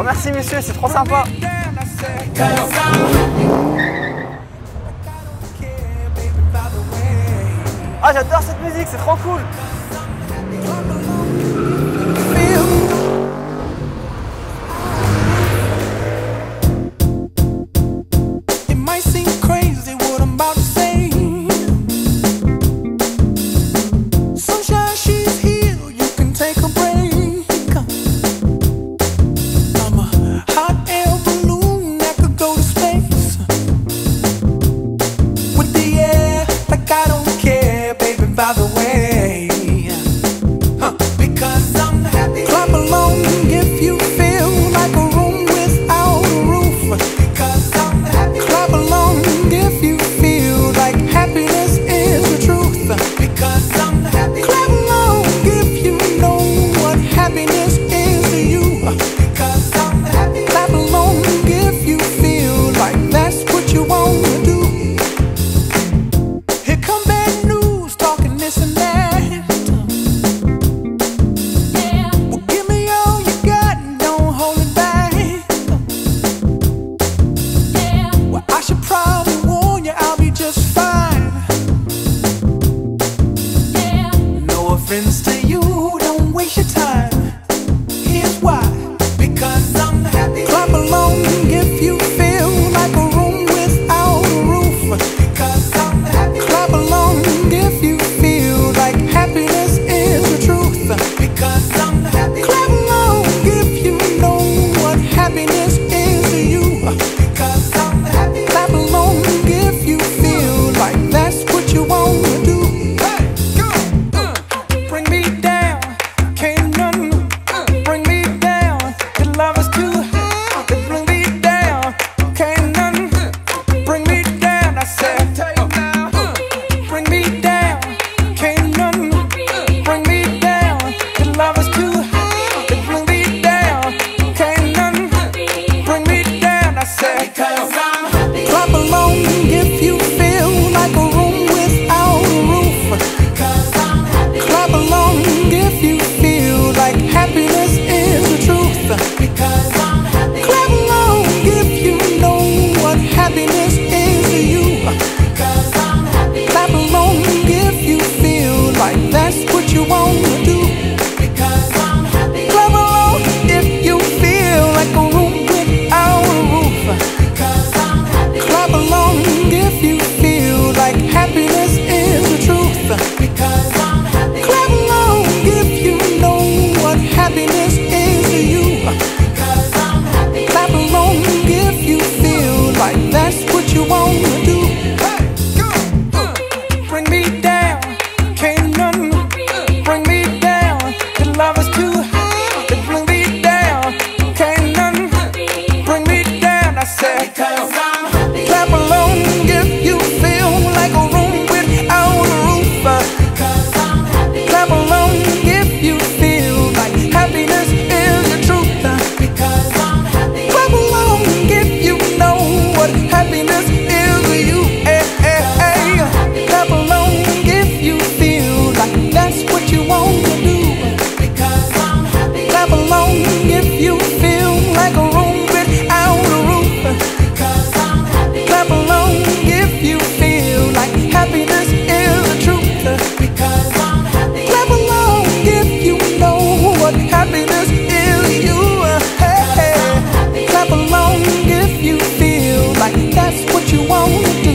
Oh, merci messieurs, c'est trop sympa. Ah j'adore cette musique, c'est trop cool since Because I'm that's what you want to